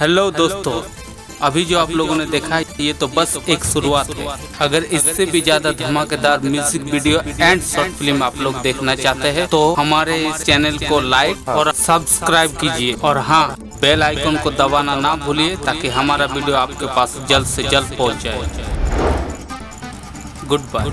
Hello दोस्तों। अभी जो आप लोगों ने देखा है ये तो बस एक शुरुआत है। अगर इससे भी ज़्यादा धमाकेदार music video and short film आप लोग देखना चाहते हैं तो हमारे इस चैनल को लाइक और सब्सक्राइब कीजिए। और हाँ बेल आइकन को दबाना ना भूलिए ताकि हमारा वीडियो आपके पास जल्द से जल्द पहुँच जाए। Good bye